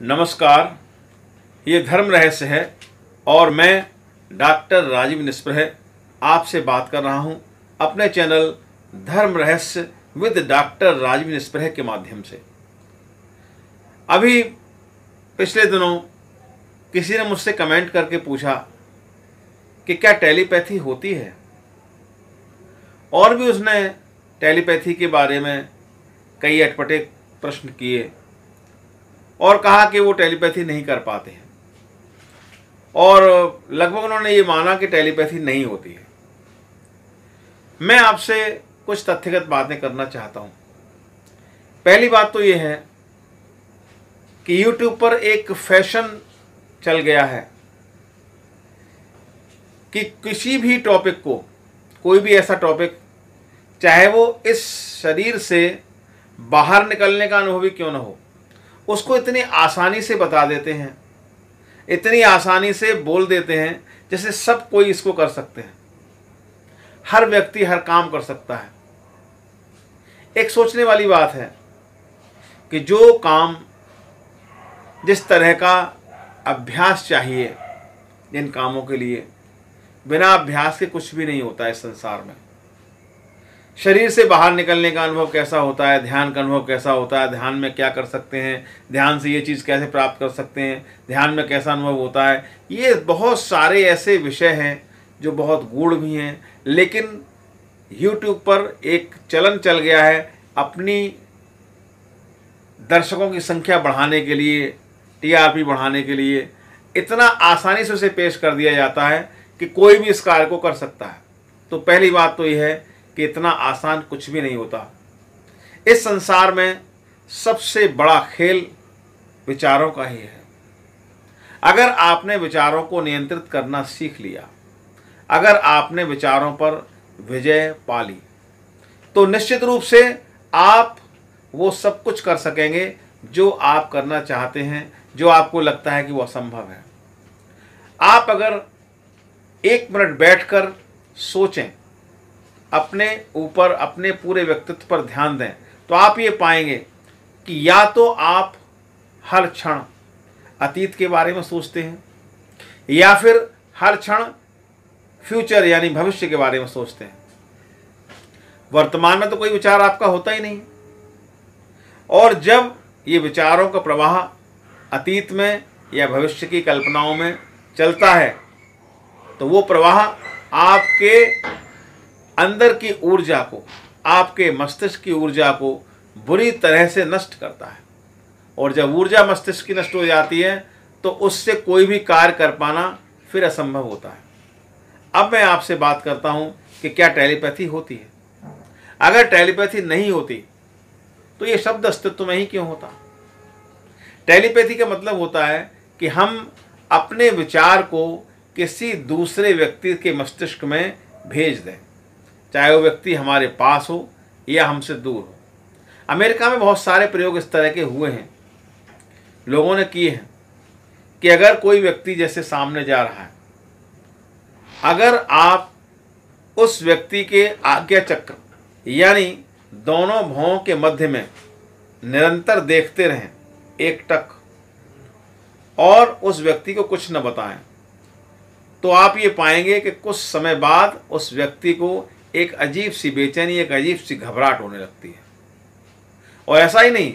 नमस्कार। ये धर्म रहस्य है और मैं डॉक्टर राजीव निस्प्रह आपसे बात कर रहा हूँ अपने चैनल धर्म रहस्य विद डॉक्टर राजीव निस्प्रह के माध्यम से। अभी पिछले दिनों किसी ने मुझसे कमेंट करके पूछा कि क्या टेलीपैथी होती है? और भी उसने टेलीपैथी के बारे में कई अटपटे प्रश्न किए। और कहा कि वो टेलीपैथी नहीं कर पाते हैं। और लगभग उन्होंने ये माना कि टेलीपैथी नहीं होती है। मैं आपसे कुछ तथ्यगत बातें करना चाहता हूँ। पहली बात तो ये है कि YouTube पर एक फ़ैशन चल गया है कि किसी भी टॉपिक को, कोई भी ऐसा टॉपिक, चाहे वो इस शरीर से बाहर निकलने का अनुभव ही क्यों ना हो उसको इतनी आसानी से बता देते हैं, इतनी आसानी से बोल देते हैं, जैसे सब कोई इसको कर सकते हैं। हर व्यक्ति हर काम कर सकता है। एक सोचने वाली बात है कि जो काम जिस तरह का अभ्यास चाहिए इन कामों के लिए, बिना अभ्यास के कुछ भी नहीं होता है इस संसार में। शरीर से बाहर निकलने का अनुभव कैसा होता है? ध्यान का अनुभव कैसा होता है? ध्यान में क्या कर सकते हैं? ध्यान से ये चीज़ कैसे प्राप्त कर सकते हैं? ध्यान में कैसा अनुभव होता है? ये बहुत सारे ऐसे विषय हैं जो बहुत गूढ़ भी हैं, लेकिन YouTube पर एक चलन चल गया है अपनी दर्शकों की संख्या बढ़ाने के लिए टीआरपी बढ़ाने के लिए। इतना आसानी से उसे पेश कर दिया जाता है कि कोई भी इस कार्य को कर सकता है। तो पहली बात तो यह है कि इतना आसान कुछ भी नहीं होता। इस संसार में सबसे बड़ा खेल विचारों का ही है। अगर आपने विचारों को नियंत्रित करना सीख लिया, अगर आपने विचारों पर विजय पा ली तो निश्चित रूप से आप वो सब कुछ कर सकेंगे जो आप करना चाहते हैं, जो आपको लगता है कि वो असंभव है। आप अगर एक मिनट बैठकर सोचें अपने ऊपर, अपने पूरे व्यक्तित्व पर ध्यान दें। तो आप ये पाएँगे कि या तो आप हर क्षण अतीत के बारे में सोचते हैं, या फिर हर क्षण फ्यूचर यानी भविष्य के बारे में सोचते हैं। वर्तमान में तो कोई विचार आपका होता ही नहीं। और जब ये विचारों का प्रवाह अतीत में या भविष्य की कल्पनाओं में चलता है तो वो प्रवाह आपके अंदर की ऊर्जा को, आपके मस्तिष्क की ऊर्जा को बुरी तरह से नष्ट करता है। और जब ऊर्जा मस्तिष्क की नष्ट हो जाती है तो उससे कोई भी कार्य कर पाना फिर असंभव होता है। अब मैं आपसे बात करता हूँ कि क्या टेलीपैथी होती है। अगर टेलीपैथी नहीं होती तो ये शब्द अस्तित्व में ही क्यों होता? टेलीपैथी का मतलब होता है कि हम अपने विचार को किसी दूसरे व्यक्ति के मस्तिष्क में भेज दें। चाहे वो व्यक्ति हमारे पास हो या हमसे दूर हो। अमेरिका में बहुत सारे प्रयोग इस तरह के हुए हैं। लोगों ने किए हैं कि अगर कोई व्यक्ति जैसे सामने जा रहा है, अगर आप उस व्यक्ति के आज्ञा चक्र, यानी दोनों भावों के मध्य में निरंतर देखते रहें एक टक, और उस व्यक्ति को कुछ न बताएँ तो आप ये पाएँगे कि कुछ समय बाद उस व्यक्ति को एक अजीब सी बेचैनी, एक अजीब सी घबराहट होने लगती है। और ऐसा ही नहीं,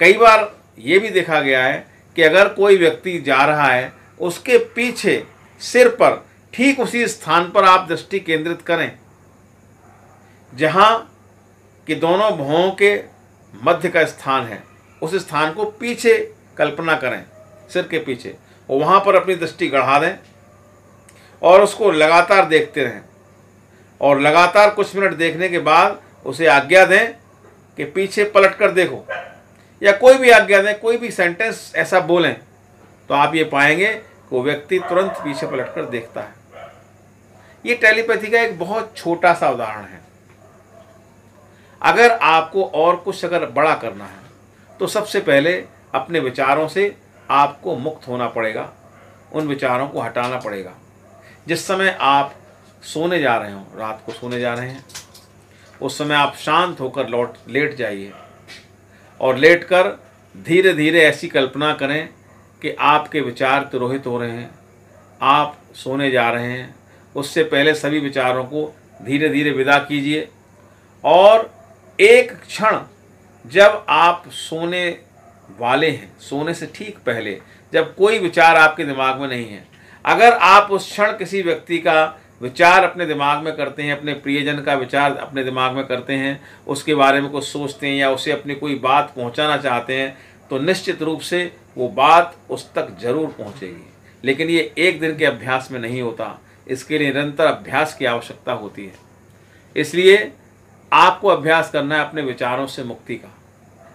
कई बार ये भी देखा गया है कि अगर कोई व्यक्ति जा रहा है, उसके पीछे सिर पर, ठीक उसी स्थान पर आप दृष्टि केंद्रित करें, जहाँ कि दोनों भवों के मध्य का स्थान है, उस स्थान को पीछे कल्पना करें, सिर के पीछे, और वहाँ पर अपनी दृष्टि गढ़ा दें, और उसको लगातार देखते रहें। और लगातार कुछ मिनट देखने के बाद उसे आज्ञा दें कि पीछे पलट कर देखो, या कोई भी आज्ञा दें, कोई भी सेंटेंस ऐसा बोलें तो आप ये पाएँगे कि वो व्यक्ति तुरंत पीछे पलट कर देखता है। ये टेलीपैथी का एक बहुत छोटा सा उदाहरण है। अगर आपको और कुछ अगर बड़ा करना है तो सबसे पहले अपने विचारों से आपको मुक्त होना पड़ेगा, उन विचारों को हटाना पड़ेगा। जिस समय आप सोने जा रहे हो, रात को सोने जा रहे हैं। उस समय आप शांत होकर लौट, लेट जाइए और लेट कर धीरे धीरे ऐसी कल्पना करें कि आपके विचार तिरोहित हो रहे हैं, आप सोने जा रहे हैं। उससे पहले सभी विचारों को धीरे धीरे विदा कीजिए और एक क्षण जब आप सोने वाले हैं, सोने से ठीक पहले, जब कोई विचार आपके दिमाग में नहीं है, अगर आप उस क्षण किसी व्यक्ति का विचार अपने दिमाग में करते हैं, अपने प्रियजन का विचार अपने दिमाग में करते हैं, उसके बारे में कुछ सोचते हैं या उसे अपनी कोई बात पहुंचाना चाहते हैं तो निश्चित रूप से वो बात उस तक ज़रूर पहुंचेगी। लेकिन ये एक दिन के अभ्यास में नहीं होता। इसके लिए निरंतर अभ्यास की आवश्यकता होती है। इसलिए आपको अभ्यास करना है अपने विचारों से मुक्ति का।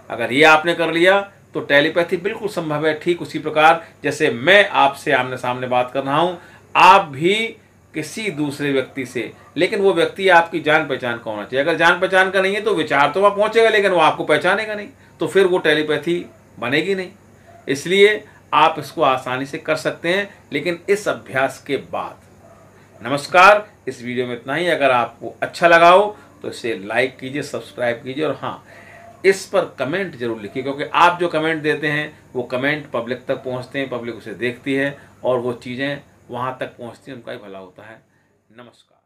अगर ये आपने कर लिया तो टेलीपैथी बिल्कुल संभव है। ठीक उसी प्रकार जैसे मैं आपसे आमने सामने बात कर रहा हूँ, आप भी किसी दूसरे व्यक्ति से, लेकिन वो व्यक्ति आपकी जान पहचान का होना चाहिए। अगर जान पहचान का नहीं है तो विचार तो वहाँ पहुँचेगा, लेकिन वो आपको पहचानेगा नहीं तो फिर वो टेलीपैथी बनेगी नहीं। इसलिए आप इसको आसानी से कर सकते हैं, लेकिन इस अभ्यास के बाद। नमस्कार, इस वीडियो में इतना ही। अगर आपको अच्छा लगा हो तो इसे लाइक कीजिए, सब्सक्राइब कीजिए, और हाँ इस पर कमेंट ज़रूर लिखिए, क्योंकि आप जो कमेंट देते हैं, वो कमेंट पब्लिक तक पहुँचते हैं, पब्लिक उसे देखती है, और वो चीज़ें वहाँ तक पहुँचती हैं उनका ही भला होता है। नमस्कार।